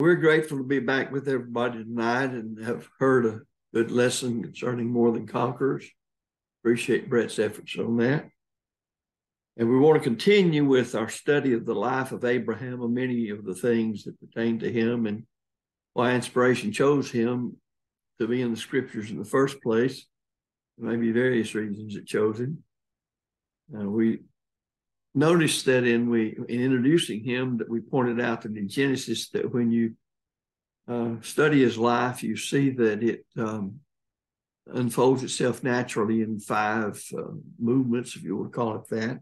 We're grateful to be back with everybody tonight and have heard a good lesson concerning more than conquerors. Appreciate Brett's efforts on that. And we want to continue with our study of the life of Abraham and many of the things that pertain to him and why inspiration chose him to be in the scriptures in the first place. Maybe various reasons it chose him. Uh, we notice that in we in introducing him that we pointed out that in Genesis that when you uh, study his life, you see that it um, unfolds itself naturally in five uh, movements, if you would call it that.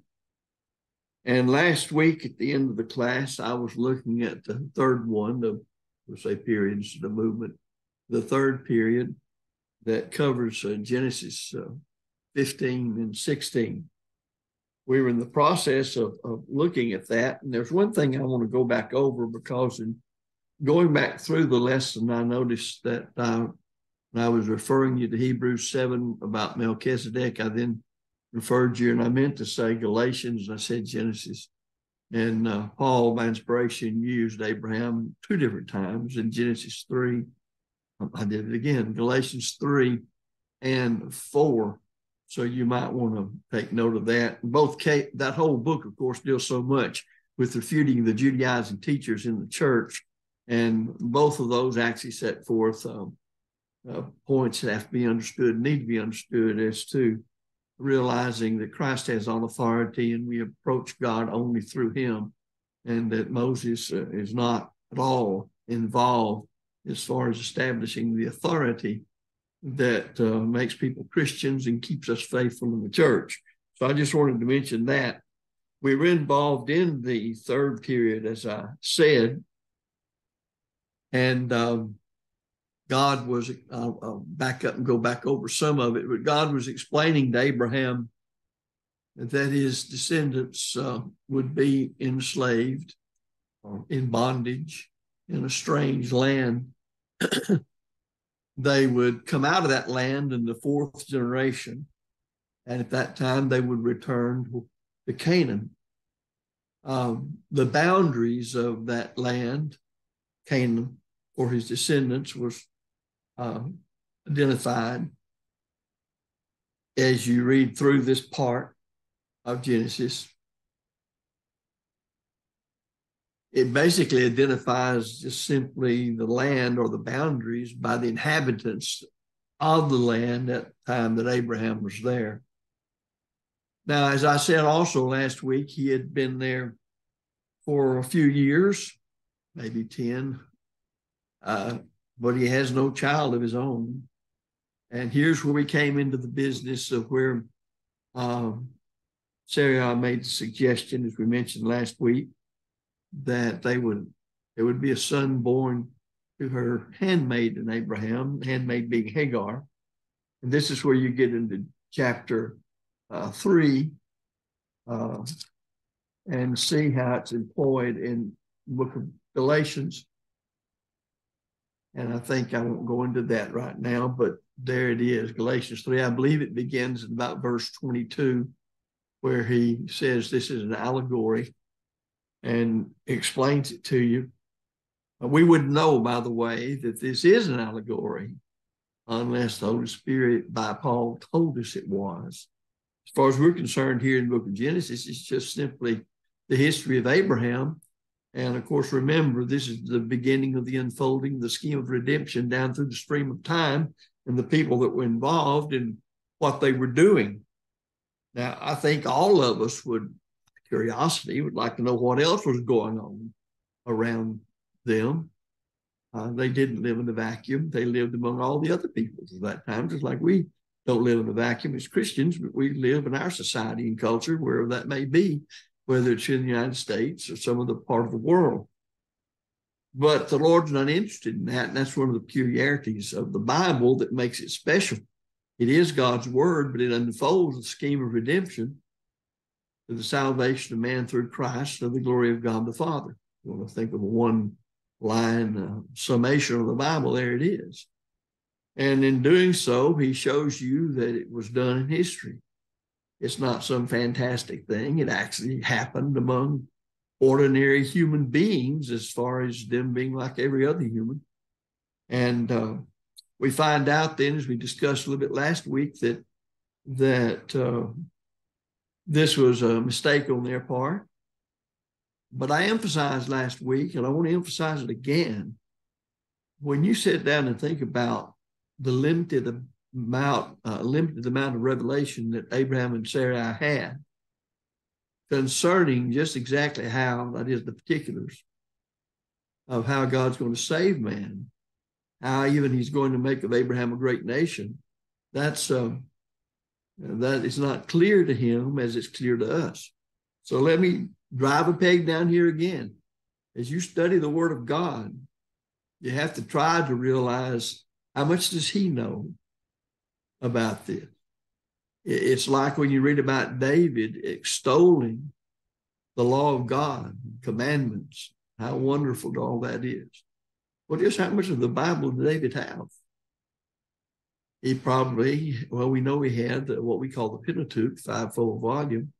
And last week at the end of the class, I was looking at the third one, the we'll say periods, the movement, the third period that covers uh, Genesis uh, 15 and 16 we were in the process of, of looking at that. And there's one thing I want to go back over because in going back through the lesson, I noticed that uh, when I was referring you to Hebrews 7 about Melchizedek, I then referred you, and I meant to say Galatians, and I said Genesis. And uh, Paul, by inspiration, used Abraham two different times in Genesis 3. I did it again, Galatians 3 and 4 so you might want to take note of that. Both that whole book, of course, deals so much with refuting the Judaizing teachers in the church, and both of those actually set forth um, uh, points that have to be understood, need to be understood as to realizing that Christ has all authority, and we approach God only through Him, and that Moses uh, is not at all involved as far as establishing the authority that uh, makes people Christians and keeps us faithful in the church. So I just wanted to mention that. We were involved in the third period, as I said, and um, God was, I'll, I'll back up and go back over some of it, but God was explaining to Abraham that his descendants uh, would be enslaved or in bondage in a strange land. they would come out of that land in the fourth generation. And at that time, they would return to Canaan. Um, the boundaries of that land, Canaan, or his descendants, was uh, identified as you read through this part of Genesis. It basically identifies just simply the land or the boundaries by the inhabitants of the land at the time that Abraham was there. Now, as I said also last week, he had been there for a few years, maybe 10, uh, but he has no child of his own. And here's where we came into the business of where um, Sarah made the suggestion, as we mentioned last week, that they would it would be a son born to her handmaid in Abraham, handmaid being Hagar. And this is where you get into chapter uh, three uh, and see how it's employed in book of Galatians. And I think I won't go into that right now, but there it is, Galatians 3. I believe it begins in about verse 22, where he says this is an allegory and explains it to you. We wouldn't know, by the way, that this is an allegory unless the Holy Spirit by Paul told us it was. As far as we're concerned here in the book of Genesis, it's just simply the history of Abraham. And of course, remember, this is the beginning of the unfolding, the scheme of redemption down through the stream of time and the people that were involved and what they were doing. Now, I think all of us would curiosity, would like to know what else was going on around them. Uh, they didn't live in a vacuum. They lived among all the other peoples of that time, just like we don't live in a vacuum as Christians, but we live in our society and culture, wherever that may be, whether it's in the United States or some other part of the world. But the Lord's not interested in that. And that's one of the peculiarities of the Bible that makes it special. It is God's word, but it unfolds the scheme of redemption to the salvation of man through Christ to the glory of God the Father. You want to think of a one line uh, summation of the Bible, there it is. And in doing so, he shows you that it was done in history. It's not some fantastic thing. It actually happened among ordinary human beings as far as them being like every other human. And uh, we find out then, as we discussed a little bit last week, that that uh, this was a mistake on their part. But I emphasized last week, and I want to emphasize it again. When you sit down and think about the limited amount, uh, limited amount of revelation that Abraham and Sarah had concerning just exactly how, that is, the particulars of how God's going to save man, how even He's going to make of Abraham a great nation. That's uh, that is not clear to him as it's clear to us. So let me drive a peg down here again. As you study the Word of God, you have to try to realize how much does He know about this. It's like when you read about David extolling the law of God, commandments, how wonderful all that is. Well, just how much of the Bible did David have? He probably, well, we know he had what we call the Pentateuch, five-fold volume,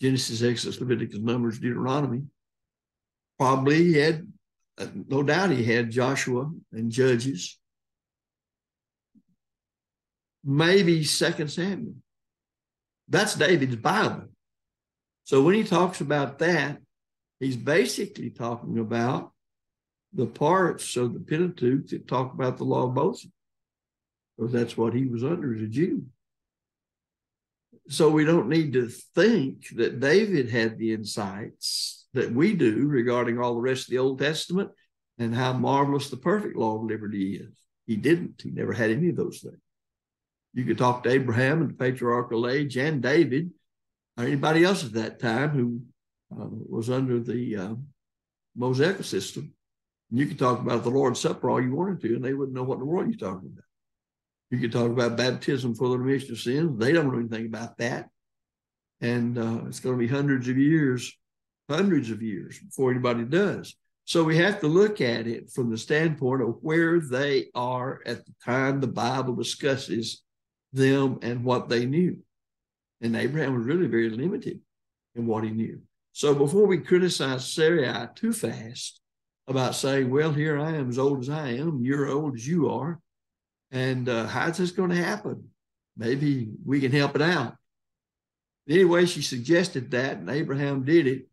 Genesis, Exodus, Leviticus, Numbers, Deuteronomy. Probably he had, uh, no doubt he had Joshua and Judges. Maybe Second Samuel. That's David's Bible. So when he talks about that, he's basically talking about the parts of the Pentateuch that talk about the law of Moses because that's what he was under as a Jew. So we don't need to think that David had the insights that we do regarding all the rest of the Old Testament and how marvelous the perfect law of liberty is. He didn't. He never had any of those things. You could talk to Abraham and the patriarchal age and David or anybody else at that time who uh, was under the uh, Mosaic system. And you could talk about the Lord's Supper all you wanted to, and they wouldn't know what in the world you're talking about. You could talk about baptism for the remission of sins. They don't know anything about that. And uh, it's going to be hundreds of years, hundreds of years before anybody does. So we have to look at it from the standpoint of where they are at the time the Bible discusses them and what they knew. And Abraham was really very limited in what he knew. So before we criticize Sarai too fast about saying, well, here I am as old as I am, you're old as you are, and uh, how's this going to happen? Maybe we can help it out. Anyway, she suggested that, and Abraham did it.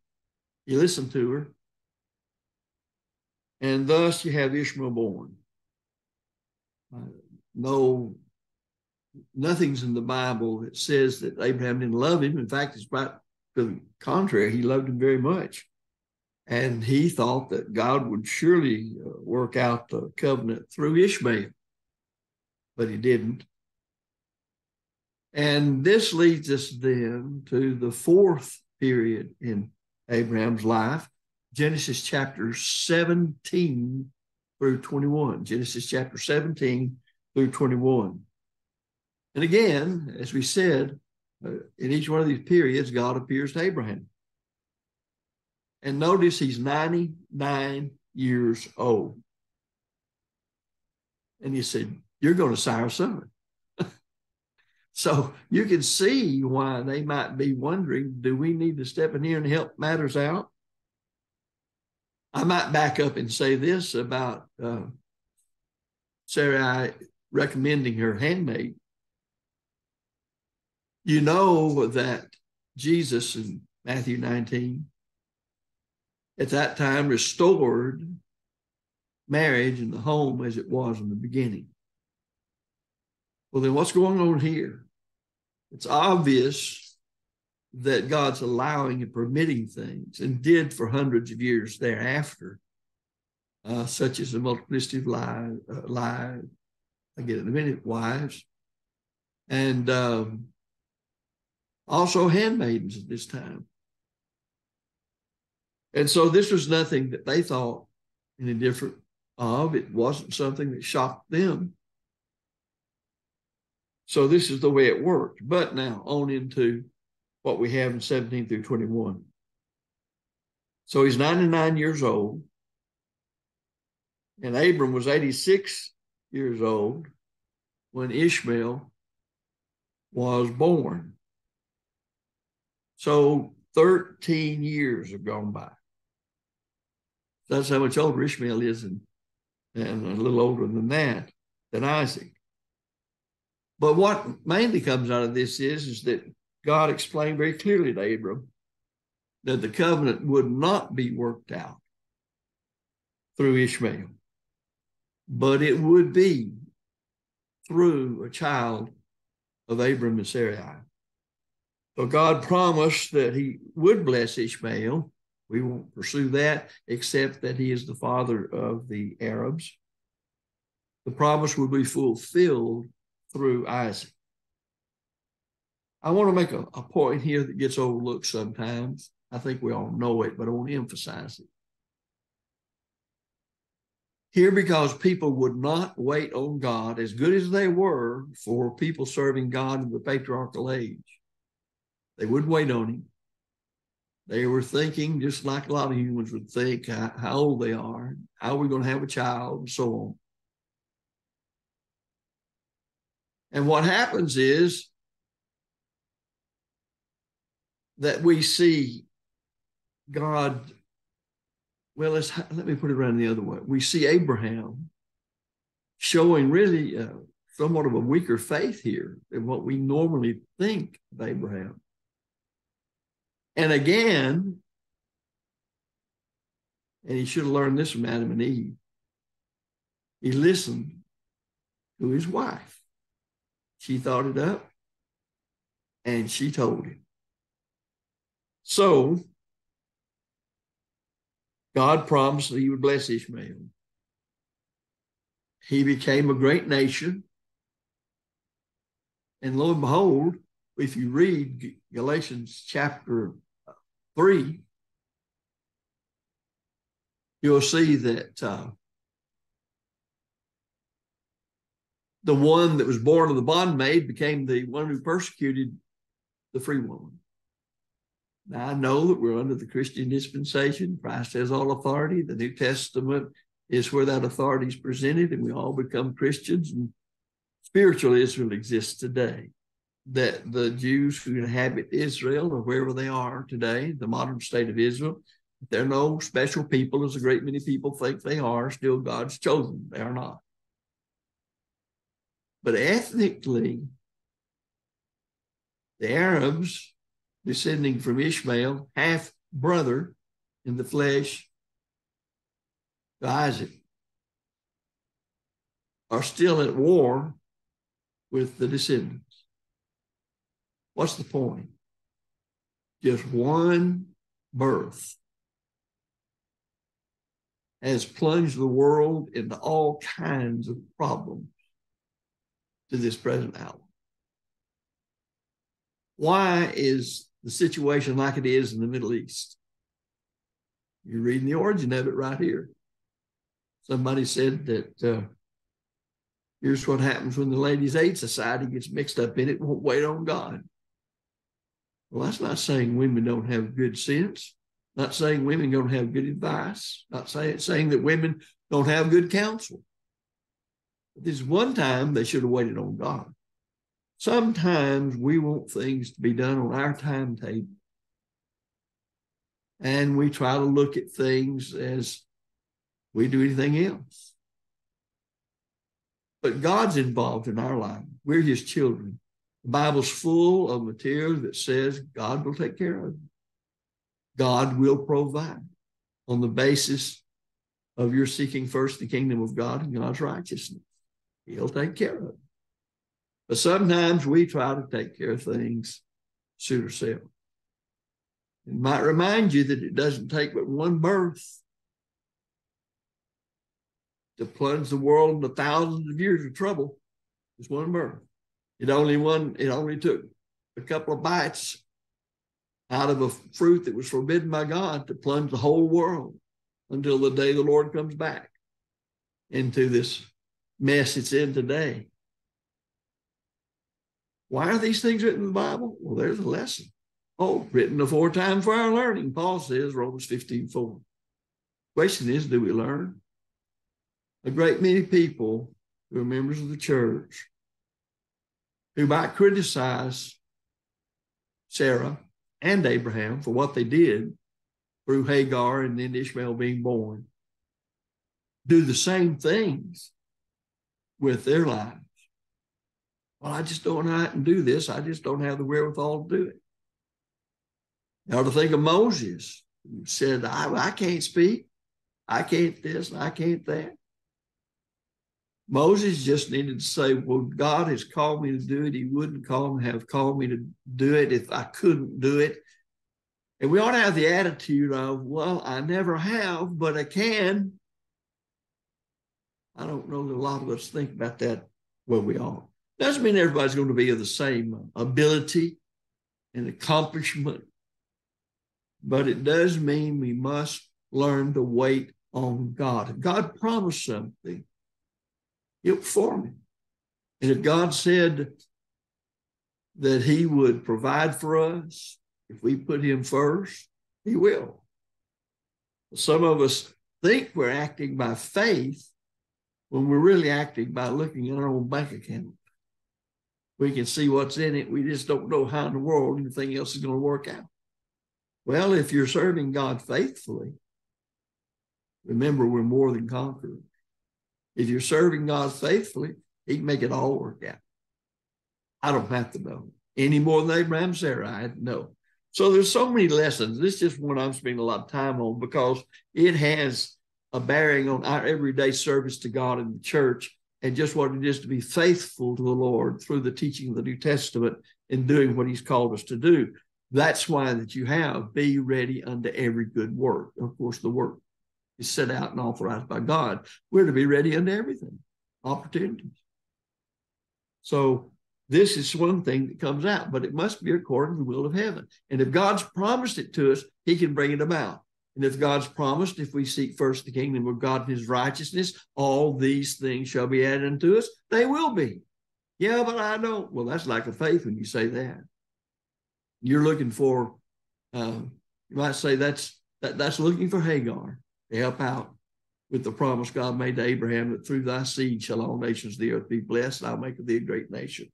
He listened to her. And thus you have Ishmael born. Uh, no, nothing's in the Bible that says that Abraham didn't love him. In fact, it's to the contrary. He loved him very much. And he thought that God would surely uh, work out the covenant through Ishmael but he didn't. And this leads us then to the fourth period in Abraham's life, Genesis chapter 17 through 21. Genesis chapter 17 through 21. And again, as we said, uh, in each one of these periods, God appears to Abraham. And notice he's 99 years old. And he said, you're going to sire son. so you can see why they might be wondering do we need to step in here and help matters out? I might back up and say this about uh, Sarai recommending her handmaid. You know that Jesus in Matthew 19 at that time restored marriage and the home as it was in the beginning. Well, then what's going on here? It's obvious that God's allowing and permitting things and did for hundreds of years thereafter, uh, such as the multiplicity of lives, uh, lives, I get it in a minute, wives, and um, also handmaidens at this time. And so this was nothing that they thought any different of. It wasn't something that shocked them. So this is the way it worked. But now on into what we have in 17 through 21. So he's 99 years old. And Abram was 86 years old when Ishmael was born. So 13 years have gone by. That's how much older Ishmael is, and, and a little older than that, than Isaac. But what mainly comes out of this is, is that God explained very clearly to Abram that the covenant would not be worked out through Ishmael, but it would be through a child of Abram and Sarai. So God promised that he would bless Ishmael. We won't pursue that, except that he is the father of the Arabs. The promise will be fulfilled through Isaac. I want to make a, a point here that gets overlooked sometimes. I think we all know it, but I want to emphasize it. Here, because people would not wait on God, as good as they were for people serving God in the patriarchal age, they wouldn't wait on Him. They were thinking, just like a lot of humans would think, how, how old they are, how we're we going to have a child, and so on. And what happens is that we see God well, let's let me put it around the other way. We see Abraham showing really uh, somewhat of a weaker faith here than what we normally think of Abraham. And again, and he should have learned this from Adam and Eve. He listened to his wife. She thought it up and she told him. So God promised that he would bless Ishmael. He became a great nation. And lo and behold, if you read Galatians chapter 3, you'll see that uh, the one that was born of the bondmaid became the one who persecuted the free woman. Now, I know that we're under the Christian dispensation. Christ has all authority. The New Testament is where that authority is presented, and we all become Christians. And spiritual Israel exists today. That the Jews who inhabit Israel or wherever they are today, the modern state of Israel, they're no special people, as a great many people think they are. Still, God's chosen. They are not. But ethnically, the Arabs descending from Ishmael, half brother in the flesh to Isaac, are still at war with the descendants. What's the point? Just one birth has plunged the world into all kinds of problems to this present hour. Why is the situation like it is in the Middle East. You're reading the origin of it right here. Somebody said that uh, here's what happens when the Ladies' Aid Society gets mixed up in it, won't wait on God. Well, that's not saying women don't have good sense, not saying women don't have good advice, not saying, saying that women don't have good counsel. This one time they should have waited on God. Sometimes we want things to be done on our timetable. And we try to look at things as we do anything else. But God's involved in our life. We're his children. The Bible's full of material that says God will take care of you. God will provide on the basis of your seeking first the kingdom of God and God's righteousness. He'll take care of it. But sometimes we try to take care of things, suit ourselves. It might remind you that it doesn't take but one birth to plunge the world into thousands of years of trouble. Just one birth. It only one, it only took a couple of bites out of a fruit that was forbidden by God to plunge the whole world until the day the Lord comes back into this mess it's in today. Why are these things written in the Bible? Well, there's a lesson. Oh, written aforetime for our learning, Paul says, Romans 15 4. Question is, do we learn? A great many people who are members of the church who might criticize Sarah and Abraham for what they did through Hagar and then Ishmael being born. do the same things with their lives. Well, I just don't know how to do this. I just don't have the wherewithal to do it. Now to think of Moses, who said, I, I can't speak. I can't this, and I can't that. Moses just needed to say, Well, God has called me to do it. He wouldn't call have called me to do it if I couldn't do it. And we ought to have the attitude of, Well, I never have, but I can. I don't know that a lot of us think about that where we are. Doesn't mean everybody's going to be of the same ability and accomplishment, but it does mean we must learn to wait on God. If God promised something, it for me. And if God said that He would provide for us, if we put Him first, He will. Some of us think we're acting by faith when we're really acting by looking at our own bank account. We can see what's in it. We just don't know how in the world anything else is going to work out. Well, if you're serving God faithfully, remember we're more than conquerors. If you're serving God faithfully, He can make it all work out. I don't have to know any more than Abraham Sarah. I know. So there's so many lessons. This is just one I'm spending a lot of time on because it has a bearing on our everyday service to God in the church and just what it is to be faithful to the Lord through the teaching of the New Testament and doing what He's called us to do. That's why that you have be ready unto every good work. Of course, the work is set out and authorized by God. We're to be ready unto everything, opportunities. So this is one thing that comes out, but it must be according to the will of heaven. And if God's promised it to us, He can bring it about. And if God's promised, if we seek first the kingdom of God and his righteousness, all these things shall be added unto us. They will be. Yeah, but I don't. Well, that's lack of faith when you say that. You're looking for, uh, you might say that's that, that's looking for Hagar to help out with the promise God made to Abraham that through thy seed shall all nations of the earth be blessed, I'll make of thee a great nation.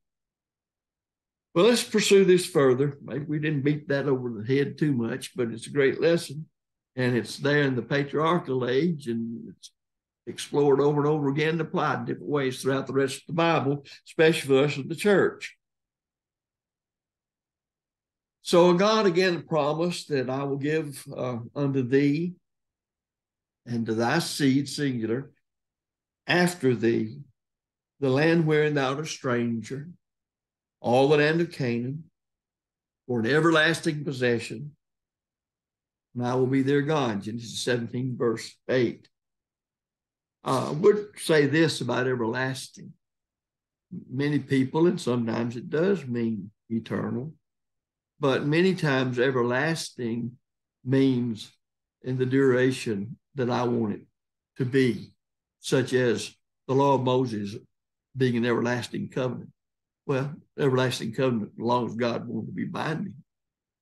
Well, let's pursue this further. Maybe we didn't beat that over the head too much, but it's a great lesson and it's there in the patriarchal age and it's explored over and over again and applied in different ways throughout the rest of the Bible, especially for us in the church. So God again promised that I will give uh, unto thee and to thy seed, singular, after thee, the land wherein thou art a stranger, all the land of Canaan, for an everlasting possession, and I will be their God. Genesis 17, verse 8. Uh, I would say this about everlasting. Many people, and sometimes it does mean eternal, but many times everlasting means in the duration that I want it to be, such as the law of Moses being an everlasting covenant. Well, everlasting covenant, as long as God wanted to be binding,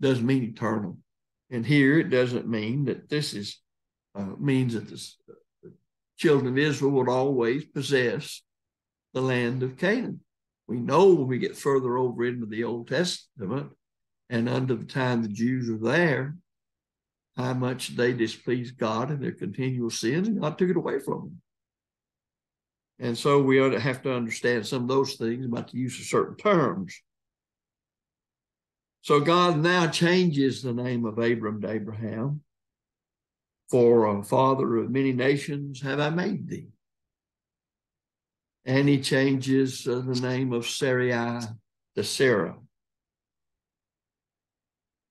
doesn't mean eternal. And here it doesn't mean that this is uh, means that the children of Israel would always possess the land of Canaan. We know when we get further over into the Old Testament and under the time the Jews were there, how much they displeased God in their continual sins, and God took it away from them. And so we have to understand some of those things about the use of certain terms. So God now changes the name of Abram to Abraham. For a father of many nations have I made thee. And he changes uh, the name of Sarai to Sarah.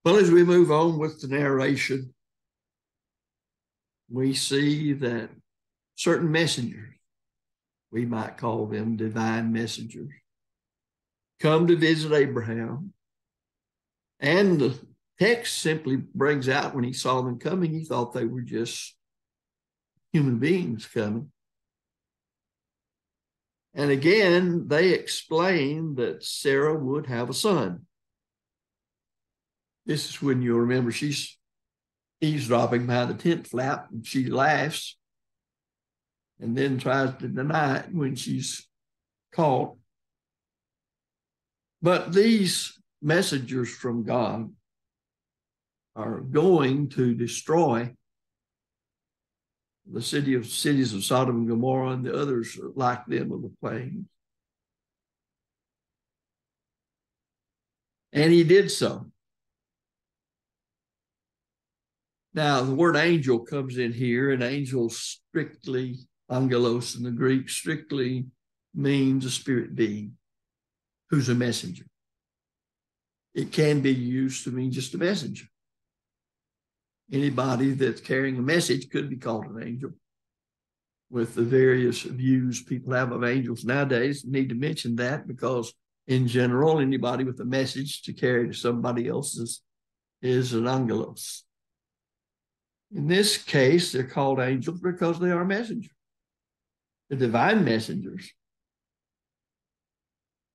Well, as we move on with the narration, we see that certain messengers, we might call them divine messengers, come to visit Abraham and the text simply brings out when he saw them coming, he thought they were just human beings coming. And again, they explain that Sarah would have a son. This is when you'll remember she's eavesdropping behind the tent flap and she laughs and then tries to deny it when she's caught. But these messengers from God are going to destroy the city of cities of Sodom and Gomorrah and the others like them of the plains. And he did so. Now, the word angel comes in here, and angel strictly, angelos in the Greek, strictly means a spirit being who's a messenger. It can be used to mean just a messenger. Anybody that's carrying a message could be called an angel. With the various views people have of angels nowadays, need to mention that because in general, anybody with a message to carry to somebody else's is an angelos. In this case, they're called angels because they are messengers, the divine messengers.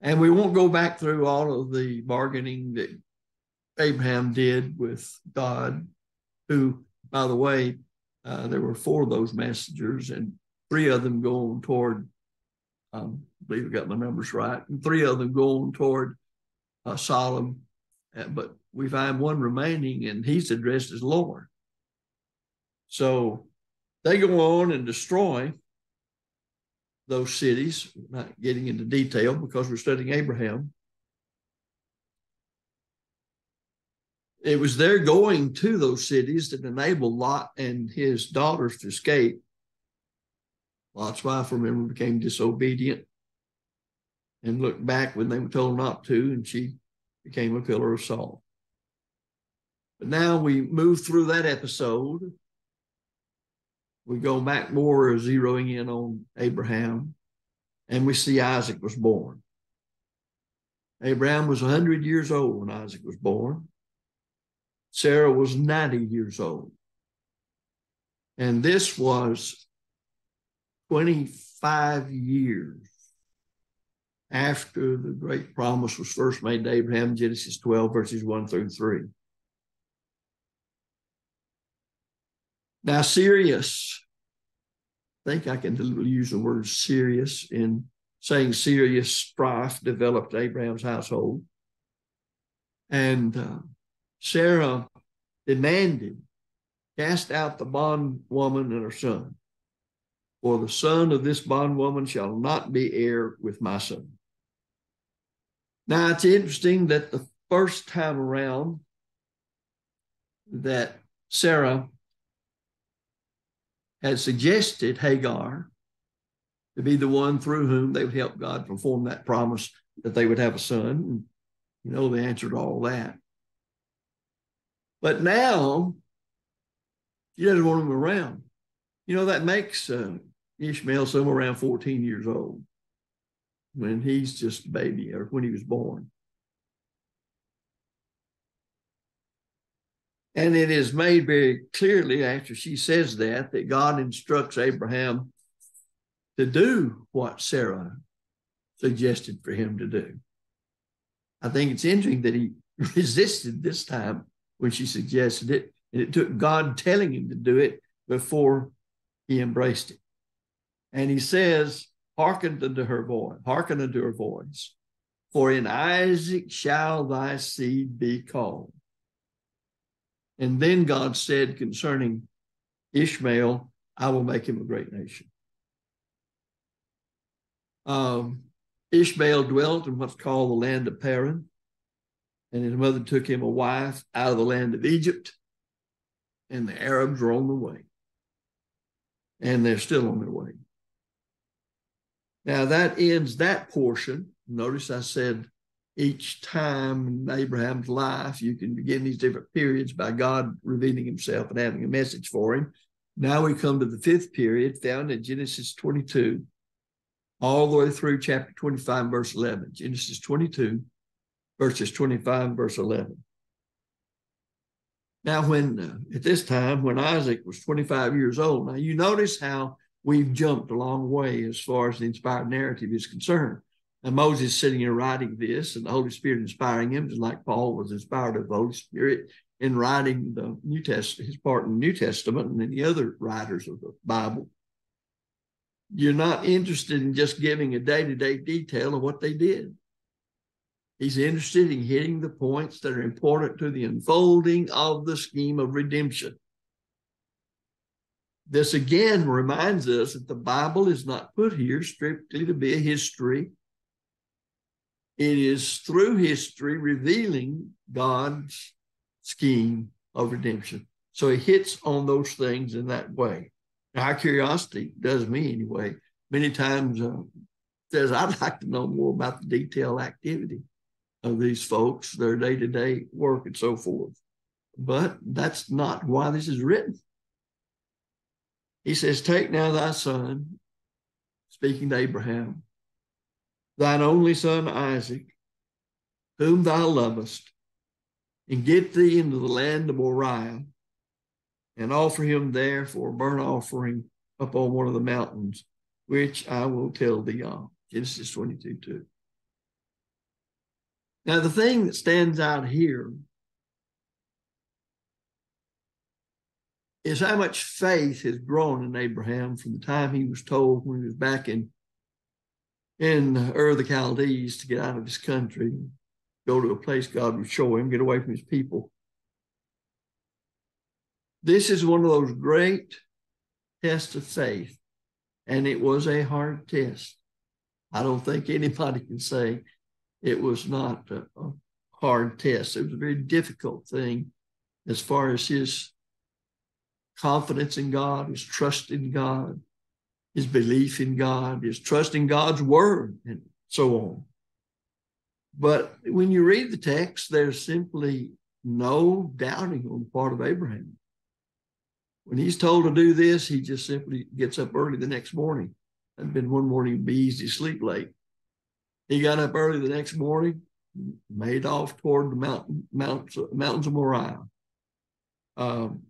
And we won't go back through all of the bargaining that Abraham did with God, who, by the way, uh, there were four of those messengers, and three of them going toward, um, I believe I got my numbers right, and three of them going toward uh, Sodom. Uh, but we find one remaining, and he's addressed as Lord. So they go on and destroy those cities, not getting into detail because we're studying Abraham. It was their going to those cities that enabled Lot and his daughters to escape. Lot's wife, remember, became disobedient and looked back when they were told not to, and she became a pillar of salt. But now we move through that episode we go back more zeroing in on Abraham, and we see Isaac was born. Abraham was 100 years old when Isaac was born. Sarah was 90 years old. And this was 25 years after the great promise was first made to Abraham, Genesis 12, verses 1 through 3. Now, serious, I think I can use the word serious in saying serious strife developed Abraham's household. And uh, Sarah demanded, cast out the bondwoman and her son. For the son of this bondwoman shall not be heir with my son. Now it's interesting that the first time around that Sarah had suggested Hagar to be the one through whom they would help God perform that promise that they would have a son. You know, they answered all that. But now, she doesn't want him around. You know, that makes uh, Ishmael somewhere around 14 years old when he's just a baby or when he was born. And it is made very clearly after she says that, that God instructs Abraham to do what Sarah suggested for him to do. I think it's interesting that he resisted this time when she suggested it. And it took God telling him to do it before he embraced it. And he says, Hearken unto her voice, hearken unto her voice, for in Isaac shall thy seed be called. And then God said concerning Ishmael, I will make him a great nation. Um, Ishmael dwelt in what's called the land of Paran, and his mother took him a wife out of the land of Egypt, and the Arabs were on the way. And they're still on their way. Now that ends that portion. Notice I said each time in Abraham's life, you can begin these different periods by God revealing himself and having a message for him. Now we come to the fifth period found in Genesis 22, all the way through chapter 25, verse 11. Genesis 22, verses 25, verse 11. Now, when uh, at this time, when Isaac was 25 years old, now you notice how we've jumped a long way as far as the inspired narrative is concerned. And Moses sitting here writing this, and the Holy Spirit inspiring him, just like Paul was inspired of the Holy Spirit in writing the New Testament, his part in the New Testament, and any other writers of the Bible. You're not interested in just giving a day to day detail of what they did. He's interested in hitting the points that are important to the unfolding of the scheme of redemption. this again reminds us that the Bible is not put here strictly to be a history. It is through history revealing God's scheme of redemption. So it hits on those things in that way. Our curiosity does me anyway. Many times uh, says, I'd like to know more about the detailed activity of these folks, their day to day work, and so forth. But that's not why this is written. He says, Take now thy son, speaking to Abraham, thine only son Isaac, whom thou lovest, and get thee into the land of Moriah, and offer him there for a burnt offering upon one of the mountains, which I will tell thee of. Genesis 22 2. Now, the thing that stands out here is how much faith has grown in Abraham from the time he was told when he was back in in Ur the Chaldees to get out of his country, go to a place God would show him, get away from his people. This is one of those great tests of faith, and it was a hard test. I don't think anybody can say it was not a, a hard test. It was a very difficult thing as far as his confidence in God, his trust in God, his belief in God, his trust in God's word, and so on. But when you read the text, there's simply no doubting on the part of Abraham. When he's told to do this, he just simply gets up early the next morning. Had been one morning be easy to sleep late. He got up early the next morning, made off toward the mountain, mountains, mountains of Moriah. Um,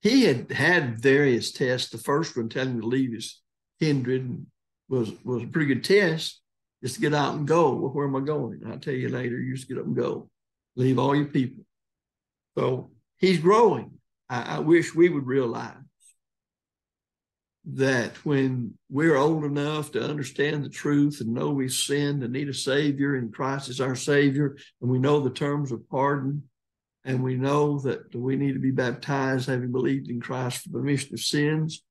he had had various tests. The first one telling him to leave his kindred was was a pretty good test. Just to get out and go. Well, where am I going? I'll tell you later. You just get up and go. Leave all your people. So he's growing. I, I wish we would realize that when we're old enough to understand the truth and know we've sinned and need a Savior, and Christ is our Savior, and we know the terms of pardon, and we know that we need to be baptized having believed in Christ for the remission of sins.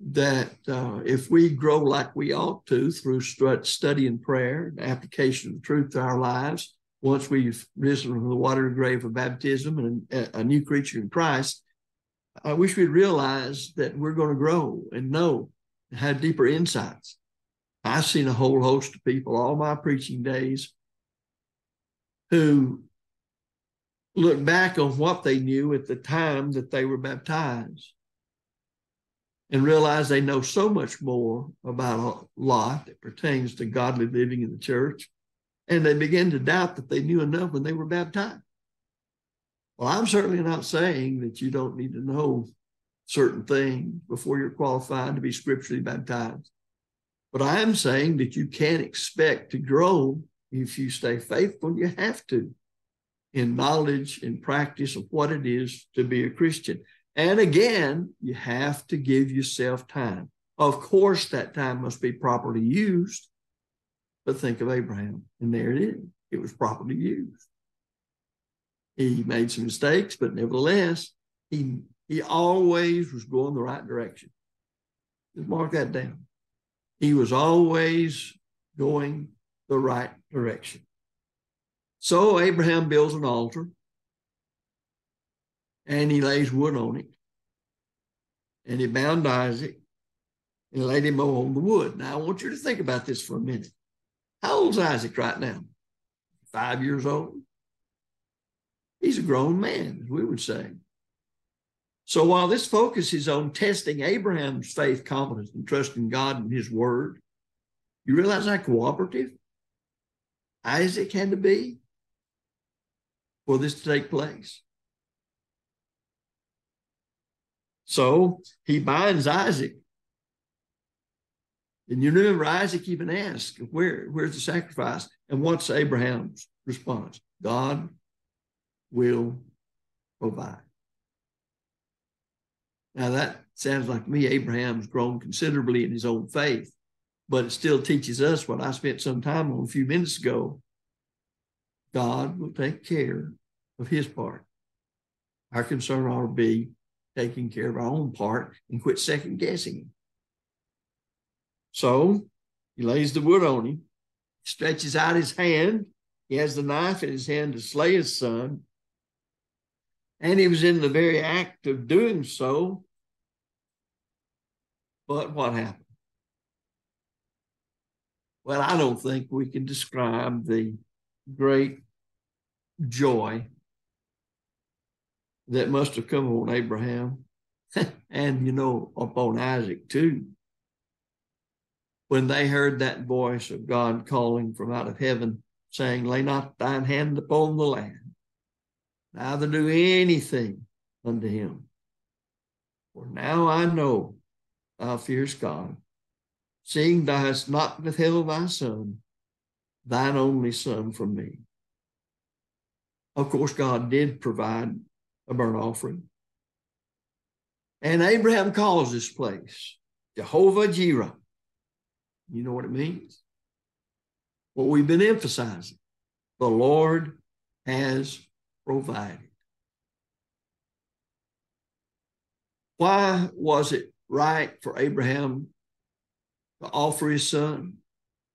That uh, if we grow like we ought to through study and prayer and application of the truth to our lives, once we've risen from the watery grave of baptism and a, a new creature in Christ, I wish we'd realize that we're going to grow and know and have deeper insights. I've seen a whole host of people all my preaching days who look back on what they knew at the time that they were baptized and realize they know so much more about a lot that pertains to godly living in the church. And they begin to doubt that they knew enough when they were baptized. Well, I'm certainly not saying that you don't need to know certain things before you're qualified to be scripturally baptized. But I am saying that you can't expect to grow if you stay faithful. You have to in knowledge and practice of what it is to be a Christian. And again, you have to give yourself time. Of course, that time must be properly used. But think of Abraham, and there it is. It was properly used. He made some mistakes, but nevertheless, he he always was going the right direction. Just mark that down. He was always going the right direction. So Abraham builds an altar and he lays wood on it. And he bound Isaac and laid him on the wood. Now, I want you to think about this for a minute. How old is Isaac right now? Five years old? He's a grown man, as we would say. So while this focuses on testing Abraham's faith, confidence, and trust in God and his word, you realize how cooperative Isaac had to be for this to take place. So he binds Isaac. And you remember Isaac even asked, Where, where's the sacrifice? And what's Abraham's response? God will provide. Now that sounds like me, Abraham's grown considerably in his own faith, but it still teaches us what I spent some time on a few minutes ago. God will take care of his part. Our concern ought to be taking care of our own part and quit second guessing him. So he lays the wood on him, stretches out his hand. He has the knife in his hand to slay his son. And he was in the very act of doing so. But what happened? Well, I don't think we can describe the great joy that must have come on Abraham and, you know, upon Isaac too. When they heard that voice of God calling from out of heaven, saying, Lay not thine hand upon the land, neither do anything unto him. For now I know thou fearest God, seeing thou hast not withheld thy son, thine only son from me. Of course, God did provide a burnt offering. And Abraham calls this place Jehovah Jireh. You know what it means? What we've been emphasizing. The Lord has provided. Why was it right for Abraham to offer his son?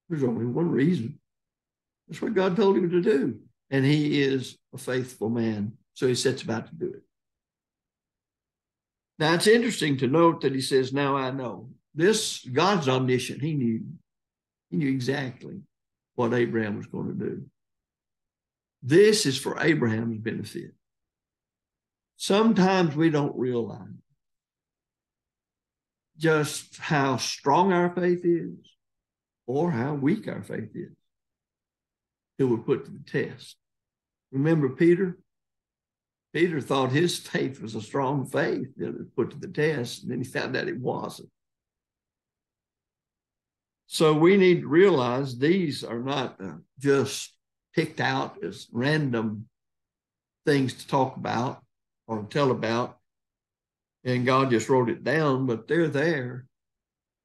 There's only one reason. That's what God told him to do. And he is a faithful man. So he sets about to do it. Now it's interesting to note that he says, Now I know. This God's omniscient. He knew. He knew exactly what Abraham was going to do. This is for Abraham's benefit. Sometimes we don't realize just how strong our faith is or how weak our faith is It were put to the test. Remember Peter? Peter thought his faith was a strong faith that was put to the test, and then he found out it wasn't. So we need to realize these are not uh, just picked out as random things to talk about or tell about. And God just wrote it down, but they're there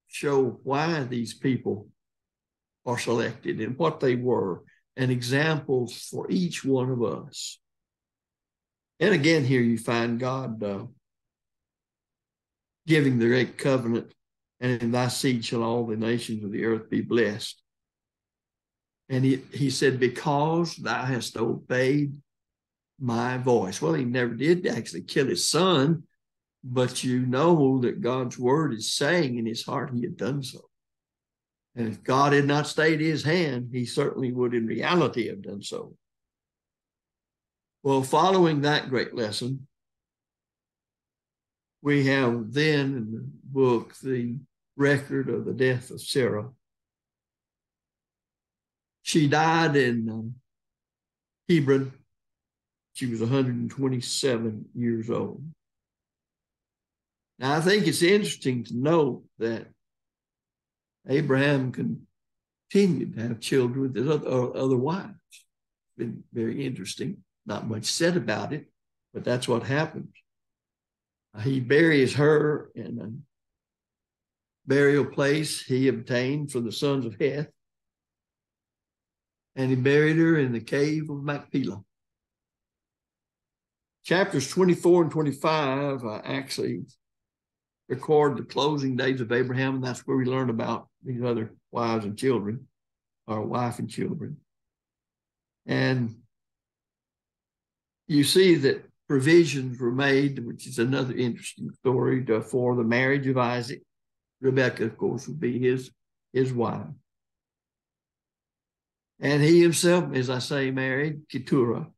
show why these people are selected and what they were and examples for each one of us. And again, here you find God uh, giving the great covenant, and in thy seed shall all the nations of the earth be blessed. And he, he said, Because thou hast obeyed my voice. Well, he never did actually kill his son, but you know that God's word is saying in his heart he had done so. And if God had not stayed his hand, he certainly would in reality have done so. Well, following that great lesson, we have then in the book the record of the death of Sarah. She died in um, Hebron. She was 127 years old. Now, I think it's interesting to note that Abraham continued to have children with his other, other wives. It's been very interesting. Not much said about it, but that's what happened. He buries her in a burial place he obtained for the sons of Heth and he buried her in the cave of Machpelah. Chapters 24 and 25 uh, actually record the closing days of Abraham, and that's where we learn about these other wives and children, or wife and children. And you see that provisions were made, which is another interesting story, to, for the marriage of Isaac. Rebecca, of course, would be his, his wife. And he himself, as I say, married Keturah.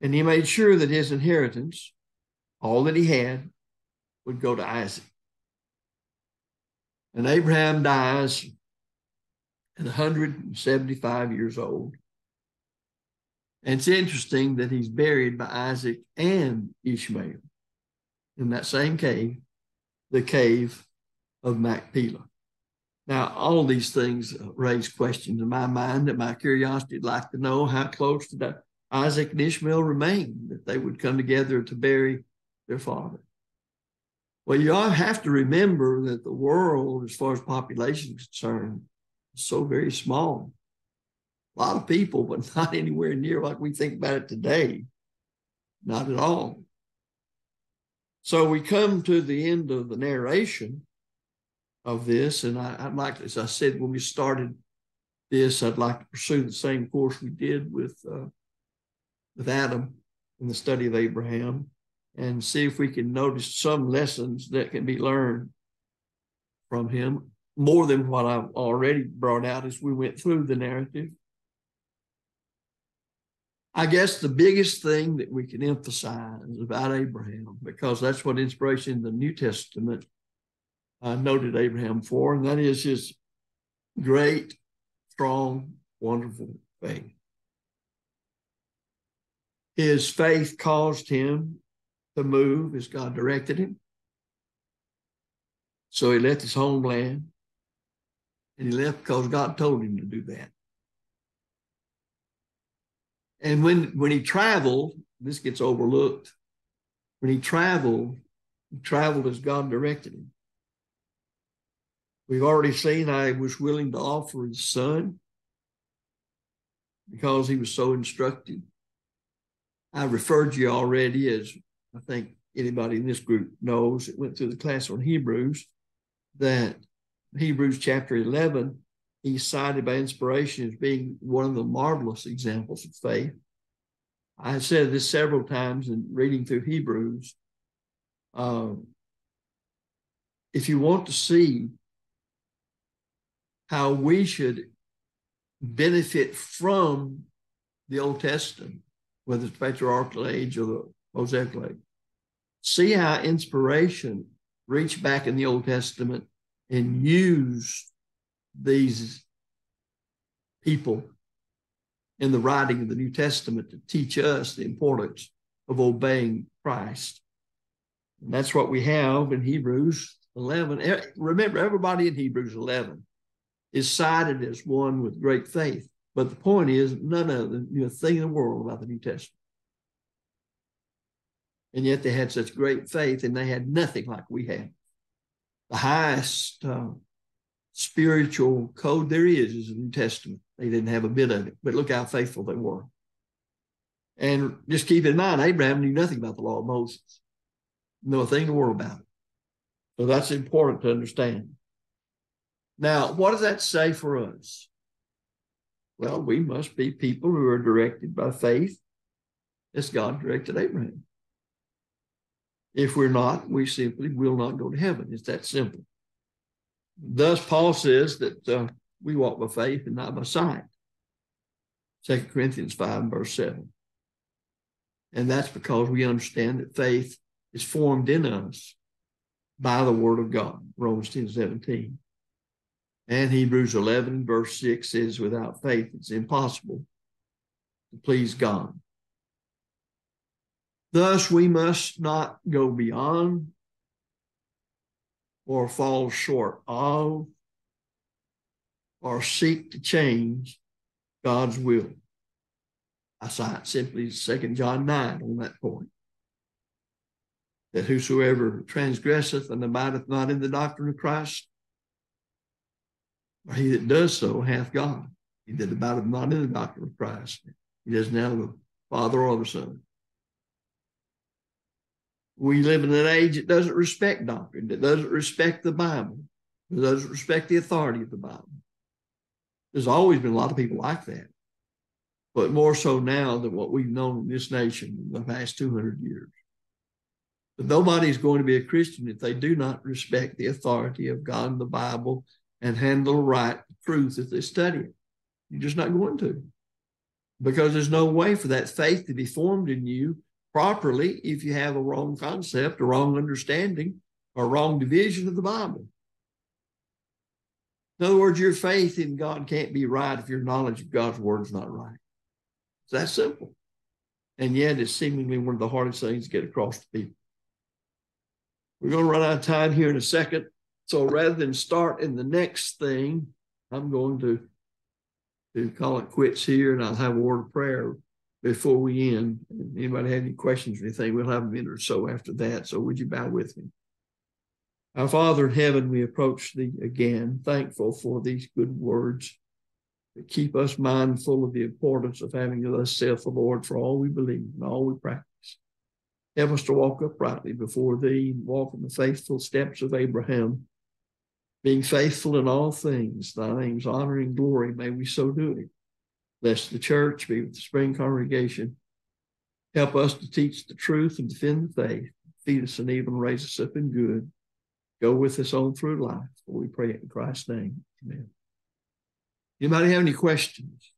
And he made sure that his inheritance, all that he had, would go to Isaac. And Abraham dies at 175 years old. And it's interesting that he's buried by Isaac and Ishmael in that same cave, the cave of Machpelah. Now, all these things raise questions in my mind that my curiosity would like to know how close did Isaac and Ishmael remain, that they would come together to bury their father. Well, you all have to remember that the world, as far as population is concerned, is so very small. A lot of people, but not anywhere near like we think about it today. Not at all. So we come to the end of the narration of this, and I, would like, as I said when we started this, I'd like to pursue the same course we did with uh, with Adam in the study of Abraham, and see if we can notice some lessons that can be learned from him, more than what I've already brought out as we went through the narrative. I guess the biggest thing that we can emphasize about Abraham, because that's what inspiration in the New Testament uh, noted Abraham for, and that is his great, strong, wonderful faith. His faith caused him to move as God directed him. So he left his homeland and he left because God told him to do that. And when, when he traveled, this gets overlooked. When he traveled, he traveled as God directed him. We've already seen I was willing to offer his son because he was so instructive. I referred to you already, as I think anybody in this group knows it went through the class on Hebrews, that Hebrews chapter 11 he's cited by inspiration as being one of the marvelous examples of faith. I said this several times in reading through Hebrews. Um, if you want to see how we should benefit from the Old Testament, whether it's patriarchal age or the Mosaic age, see how inspiration reached back in the Old Testament and used these people in the writing of the New Testament to teach us the importance of obeying Christ. And that's what we have in Hebrews 11. Remember, everybody in Hebrews 11 is cited as one with great faith. But the point is, none of them knew a thing in the world about the New Testament. And yet they had such great faith and they had nothing like we had. The highest uh, spiritual code there is is the New Testament. They didn't have a bit of it, but look how faithful they were. And just keep in mind, Abraham knew nothing about the law of Moses, a thing in the world about it. So that's important to understand. Now, what does that say for us? Well, we must be people who are directed by faith as God directed Abraham. If we're not, we simply will not go to heaven. It's that simple. Thus, Paul says that uh, we walk by faith and not by sight. Second Corinthians 5 verse 7. And that's because we understand that faith is formed in us by the word of God, Romans 10 17. And Hebrews 11 verse 6 says, without faith, it's impossible to please God. Thus, we must not go beyond or fall short of or seek to change God's will. I cite simply Second John 9 on that point. That whosoever transgresseth and abideth not in the doctrine of Christ, or he that does so hath God. He that abideth not in the doctrine of Christ, he doesn't have the Father or the Son. We live in an age that doesn't respect doctrine, that doesn't respect the Bible, that doesn't respect the authority of the Bible. There's always been a lot of people like that, but more so now than what we've known in this nation in the past 200 years. But nobody's going to be a Christian if they do not respect the authority of God and the Bible and handle right the truth as they study it. You're just not going to. Because there's no way for that faith to be formed in you properly if you have a wrong concept, a wrong understanding, or wrong division of the Bible. In other words, your faith in God can't be right if your knowledge of God's word is not right. It's that simple. And yet it's seemingly one of the hardest things to get across to people. We're going to run out of time here in a second. So rather than start in the next thing, I'm going to, to call it quits here and I'll have a word of prayer before we end. Anybody have any questions or anything? We'll have a minute or so after that. So would you bow with me? Our Father in heaven, we approach thee again, thankful for these good words that keep us mindful of the importance of having saith the Lord for all we believe and all we practice. Help us to walk uprightly before thee, walk in the faithful steps of Abraham, being faithful in all things, thy name's honor and glory, may we so do it. Bless the church, be with the spring congregation. Help us to teach the truth and defend the faith. Feed us and even raise us up in good. Go with us on through life. We pray it in Christ's name. Amen. Anybody have any questions?